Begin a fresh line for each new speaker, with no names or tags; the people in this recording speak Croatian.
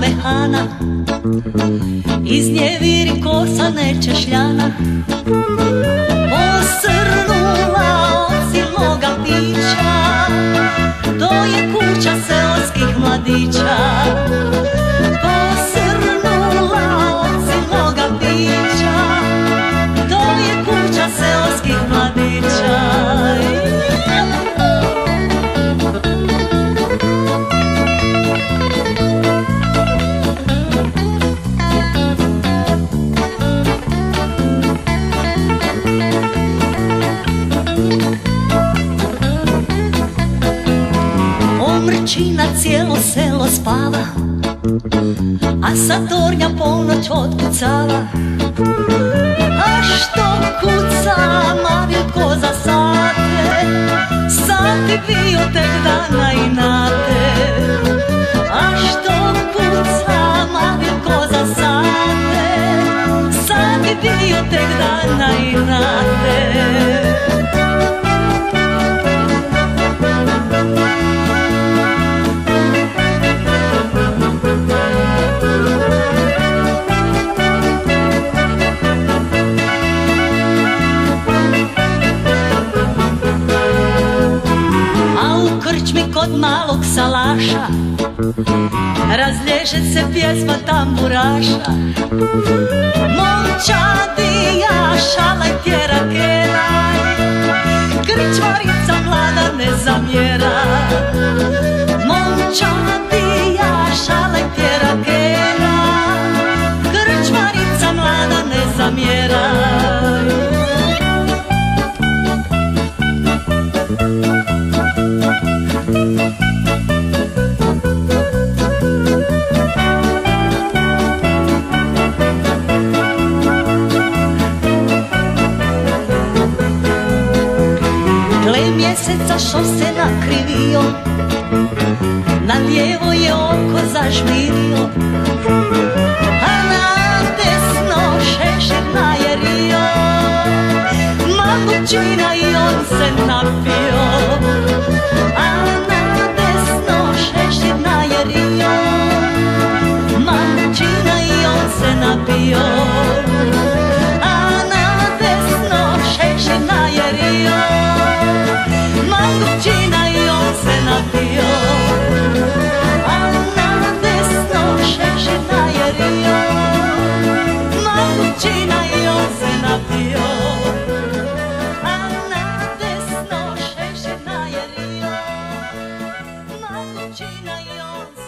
banana Iz nje viri kosa nečešljana Posrnula od silnoga pića. To je kuća seoskih mladića Omrčina cijelo selo spava A sa tornja polnoć otkucava. A što kuca Marilko za sate Sati bio tek dana i nate. A što kuca Marilko za sate Sati bio tek dana i nate salaša Razlježe se pjesma tamburaša Momčadija šalaj tjera keraj Krčmarica mlada ne zamjera. Momčadija šalaj tjera keraj Krčmarica mlada ne zamjera mjeseca što se nakrivio Na lijevo je oko zažmirio A na desno šešir najerio. Mamučina i on se napio A na desno šešir najerio. Mamučina i on se napio しないよ。